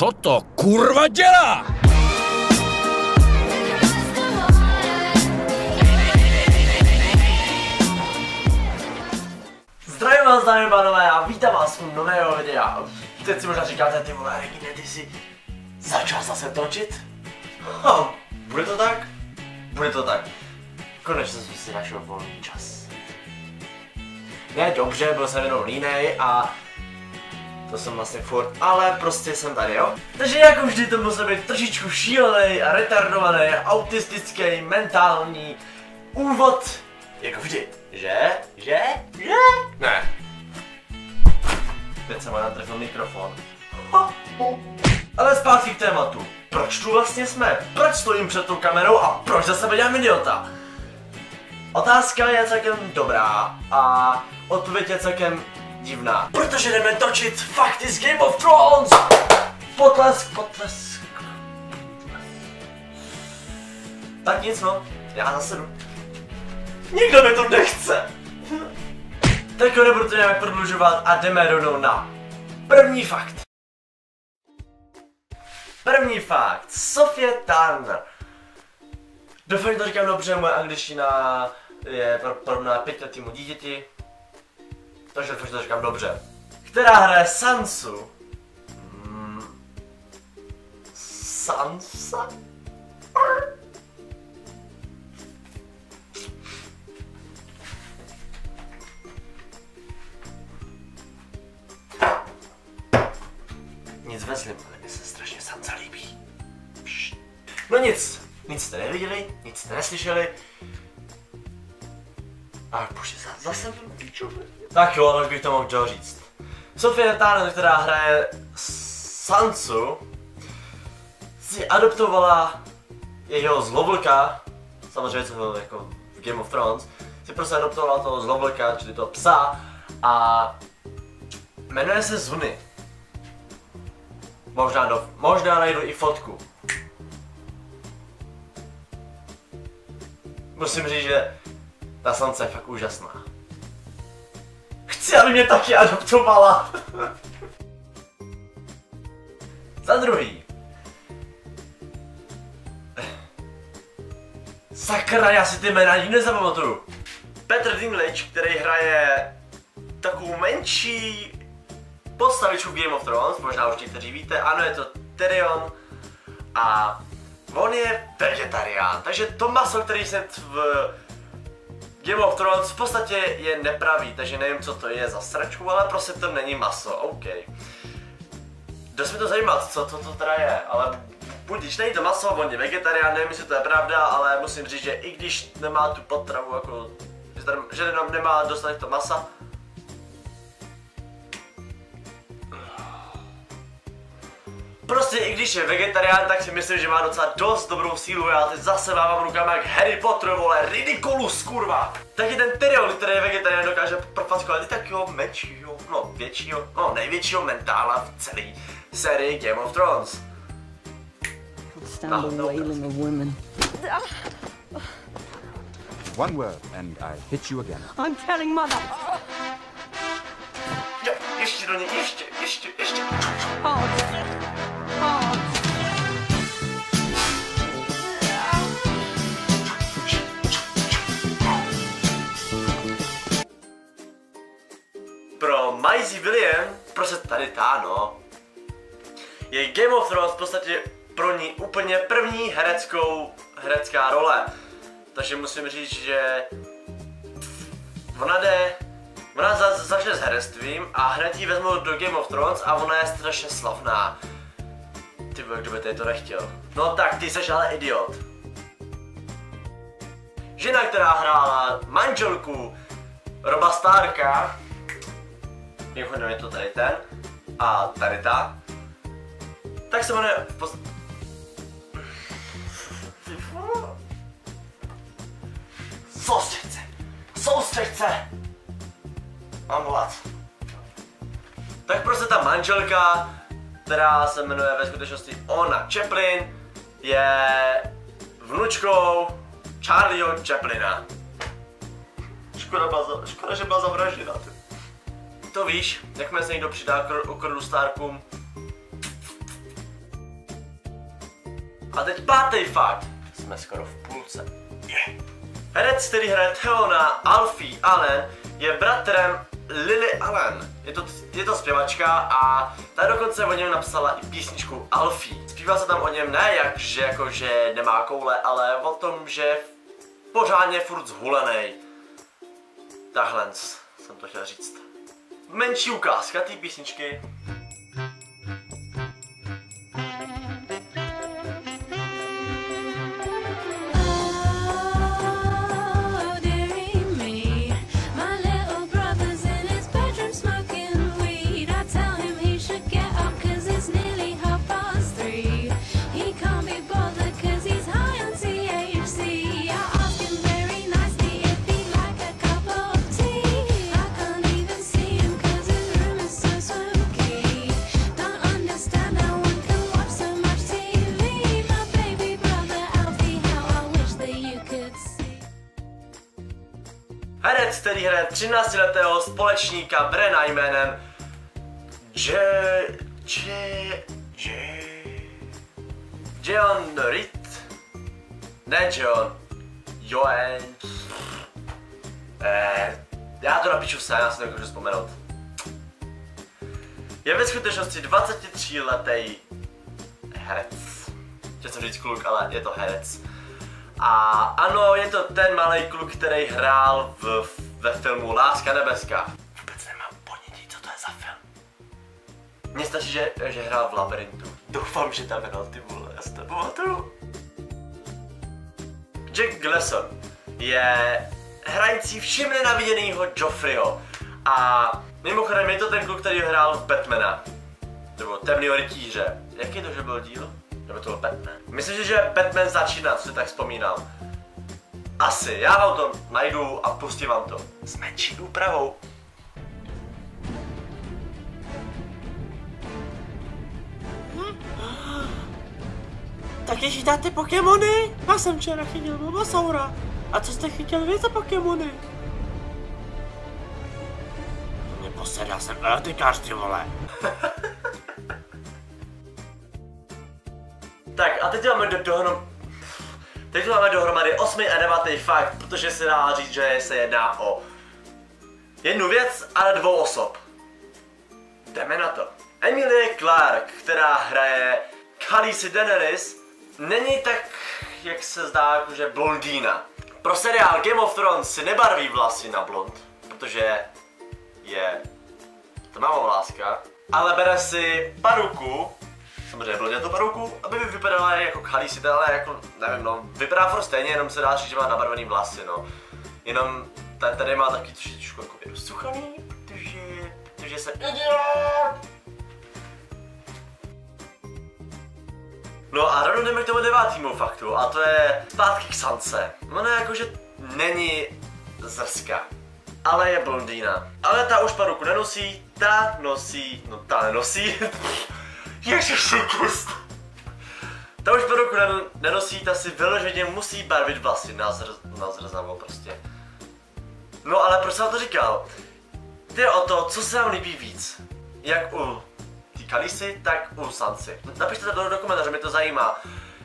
Co to kurva dělá? Zdravím vás, dámy pánové, a vítám vás u nového videa. Teď si možná říkáte, ty vole, Regine, ty jsi začal zase točit? Hm, bude to tak? Bude to tak. Konečně jsem si našel volný čas. Ne, dobře, byl jsem jenom línej a to jsem vlastně furt, ale prostě jsem tady, jo? Takže jako vždy to musel být trošičku šílený a retardovaný, autistický, mentální úvod, jako vždy, že? Že? Že? Ne. Teď jsem natrefil mikrofon. Ale zpátky k tématu. Proč tu vlastně jsme? Proč stojím před tou kamerou a proč za sebe dělám idiota? Otázka je celkem dobrá a odpověď je celkem divná. Protože jdeme točit Fakt is Game of Thrones! Potlesk, potlesk. Tak nic no, já zase jdu. Nikdo mi to nechce. Tak to nějak prodlužovat a jdeme rovnou na první fakt. První fakt. Sofie Turner. Doufám, že to říkám dobře, moje angličtina je podobná pětiletýmu dítěti. Takže to říkám dobře. Která hraje Sansu? Hmm. Sansa? Nic vezlim, ale mně se strašně Sansa líbí. Pšt. No nic, nic jste neviděli, nic jste neslyšeli. A bože, za- zase byl píčový. Tak jo, ale bych to mohl chtěl říct. Sofie Turner, která hraje Sansu, si adoptovala jeho zlovlka, samozřejmě co bylo jako v Game of Thrones, si prostě adoptovala toho zlovlka, čili toho psa, a jmenuje se Zuny. Možná, do, možná najdu i fotku. Musím říct, že ta Sansa je fakt úžasná. Chci, aby mě taky adoptovala. Za druhý. Sakra, já si ty jména ani nezapamatuju. Petr Dinklage, který hraje takovou menší postavičku v Game of Thrones, možná už někteří víte, ano, je to Tyrion a on je vegetarián, takže to maso, který jsem v Game of Thrones v podstatě je nepravý, takže nevím, co to je za sračku, ale prostě to není maso, OK. Dost mi to zajímá, co to, to teda je, ale budiž není to maso, on je vegetarián, nevím, jestli to je pravda, ale musím říct, že i když nemá tu potravu, jako, že, tady, že nemá dostatek to masa, Prostě i když je vegetarián, tak si myslím, že má docela dost dobrou sílu. Já teď zase mávám rukama jak Harry Potter, vole, ridiculous, kurva. Taky ten Tyrion, který je vegetarián, dokáže profackovat i takového menšího, no většího, no největšího mentála v celé sérii Game of Thrones. No, no, women. One word, and I hit you again. I'm telling mother. Jo, ještě do něj, ještě, ještě, ještě. Hard. Pro Maisie William, prostě tady ta, no, je Game of Thrones v podstatě pro ní úplně první hereckou, herecká role. Takže musím říct, že ona jde, ona za, začne s herectvím a hned ji vezmu do Game of Thrones a ona je strašně slavná. Ty kdo by tady to nechtěl. No tak, ty jsi ale idiot. Žena, která hrála manželku Roba Starka, mimochodem je to tady ten, a tady ta, tak se jmenuje v pos... Ty vole. Soustřed se! Soustřed se! Mám hlad. Tak prostě ta manželka, která se jmenuje ve skutečnosti Ona Chaplin, je vnučkou Charlieho Chaplina. Škoda, byla za, škoda že byla zavražděna. To víš, jakmile se někdo přidá k, rodu Starkům, A teď pátý fakt. Jsme skoro v půlce. Yeah. Herec, který hraje Theona Alfie Allen, je bratrem Lily Allen. Je to, je to zpěvačka a ta dokonce o něm napsala i písničku Alfie. Zpívá se tam o něm ne jak, že jako, že nemá koule, ale o tom, že pořádně furt zhulený. Tahle jsem to chtěl říct. Menší ukázka té písničky. Který hraje 13-letého společníka Brena jménem J... J... J... John Ritt? Ne John. Joen... Eh, já to napíšu sám, já si nemůžu vzpomenout. Je ve skutečnosti 23 letý herec. Chtěl jsem říct kluk, ale je to herec. A ano, je to ten malý kluk, který hrál v, ve filmu Láska nebeská. Vůbec nemám ponětí, co to je za film. Mně stačí, že, že hrál v Labyrintu. Doufám, že tam hrál ty vole, já si to pamatuju. Jack Gleason je hrající všem nenaviděnýho Joffreyho. A mimochodem je to ten kluk, který hrál v Batmana. Nebo Temnýho rytíře. Jaký to, že byl díl? Nebo to byl Batman? Myslím si, že Batman začíná, co si tak vzpomínal. Asi, já vám to najdu a pustím vám to. S menší úpravou. Taky chytáte Pokémony? Já jsem včera chytil Bulbasaura. A co jste chytil vy za Pokémony? Mě posed, já jsem elektrikář, ty vole. Tak a teď máme do, dohrom... Teď máme dohromady 8 a 9 fakt, protože se dá říct, že se jedná o jednu věc, ale dvou osob. Jdeme na to. Emilie Clark, která hraje Khaleesi Daenerys, není tak, jak se zdá, jakože blondýna. Pro seriál Game of Thrones si nebarví vlasy na blond, protože je tmavá láska, ale bere si paruku, samozřejmě blondě tu paruku, aby by vypadala jako Khaleesi, ale jako, nevím no, vypadá furt stejně, jenom se dá říct, že má nabarvený vlasy, no. Jenom ta- tady má taky trošičku jako rozsuchaný, protože, protože jsem idiot. No a rovnou jdeme k tomu devátýmu faktu a to je zpátky k Sance. Ona jakože není zrska, ale je blondýna. Ale ta už paruku nenosí, ta nosí, no ta nenosí. Ježiši Krist. Ta už paruku nen- nenosí, ta si vyloženě musí barvit vlasy na, zr- na zrzavo prostě. No ale proč jsem to říkal? Jde o to, co se vám líbí víc. Jak u té Kalisy, tak u Sansy. Napište to do, komentáře, mě to zajímá.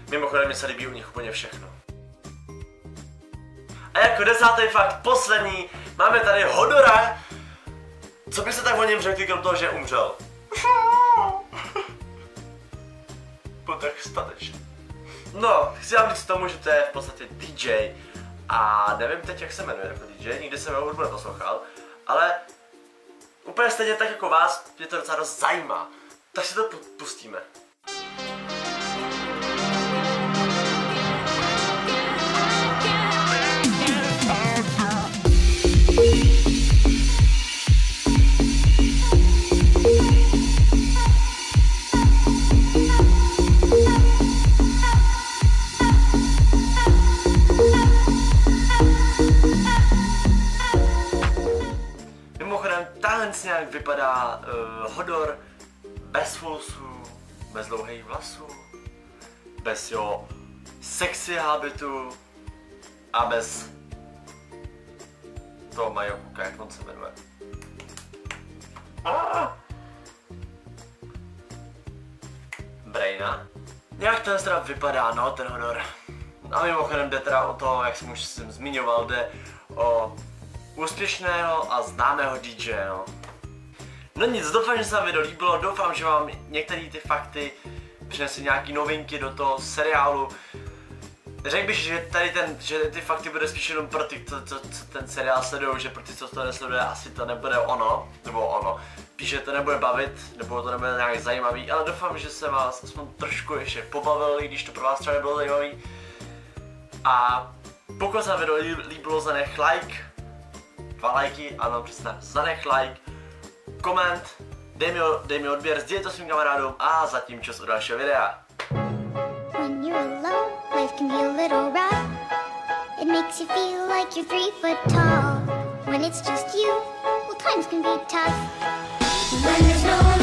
Mimochodem, mě se líbí u nich úplně všechno. A jako desátý fakt, poslední, máme tady Hodora. Co by se tak o něm řekl, krom toho, že umřel? Byl tak statečný. No, chci vám říct k tomu, že to je v podstatě DJ. A nevím teď, jak se jmenuje jako DJ, nikdy jsem jeho hudbu neposlouchal, ale úplně stejně tak jako vás, mě to docela dost zajímá. Tak si to pu- pustíme. Tahle nějak vypadá uh, Hodor bez fousů, bez dlouhých vlasů, bez jo sexy habitu a bez toho majokuka, jak on se jmenuje. Ah! Braina. Jak ten strap vypadá, no, ten honor. A mimochodem jde teda o to, jak jsem už jsem zmiňoval, jde o úspěšného a známého DJ, no. No nic, doufám, že se vám video líbilo, doufám, že vám některé ty fakty přinesly nějaký novinky do toho seriálu. Řekl bych, že tady ten, že ty fakty bude spíš jenom pro ty, co, co, co ten seriál sledují, že pro ty, co to nesleduje, asi to nebude ono, nebo ono. Píš, že to nebude bavit, nebo to nebude nějak zajímavý, ale doufám, že se vás aspoň trošku ještě pobavil, i když to pro vás třeba nebylo zajímavý. A pokud se vám video lí- líbilo, zanech like, dva lajky, ano přesně, zanech like, koment, dej mi, dej mi odběr, sdělej to svým kamarádům a zatím čas od dalšího videa. When you're alone, life can be a little rough. It makes you feel like you're three foot tall. When it's just you, well, times can be tough. When there's no